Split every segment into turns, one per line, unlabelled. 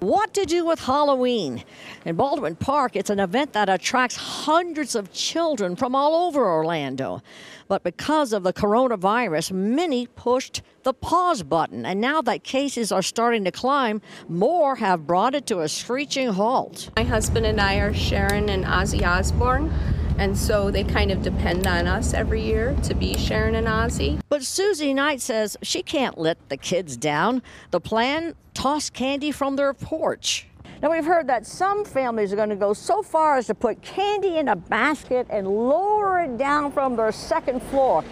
What to do with Halloween? In Baldwin Park, it's an event that attracts hundreds of children from all over Orlando. But because of the coronavirus, many pushed the pause button. And now that cases are starting to climb, more have brought it to a screeching halt.
My husband and I are Sharon and Ozzy Osbourne. And so they kind of depend on us every year to be Sharon and Ozzy.
But Susie Knight says she can't let the kids down. The plan toss candy from their porch. Now, we've heard that some families are going to go so far as to put candy in a basket and lower it down from their second floor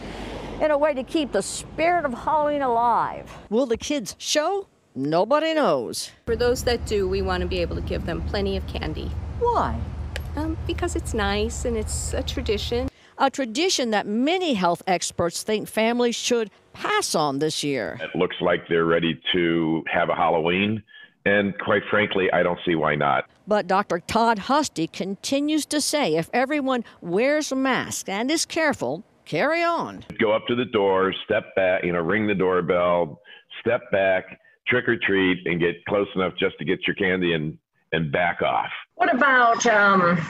in a way to keep the spirit of Halloween alive. Will the kids show? Nobody knows.
For those that do, we want to be able to give them plenty of candy.
Why?
Um, because it's nice and it's a tradition.
A tradition that many health experts think families should pass on this year.
It looks like they're ready to have a Halloween. And quite frankly, I don't see why not.
But Dr. Todd Husty continues to say if everyone wears a mask and is careful, carry on.
Go up to the door, step back, you know, ring the doorbell, step back, trick or treat, and get close enough just to get your candy and, and back off.
What about um,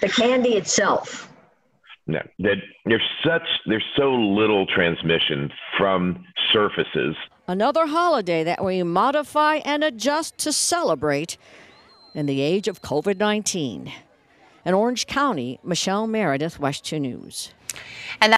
the candy itself?
No, that there's such there's so little transmission from surfaces.
Another holiday that we modify and adjust to celebrate in the age of COVID 19. In Orange County, Michelle Meredith, WESH 2 News.
And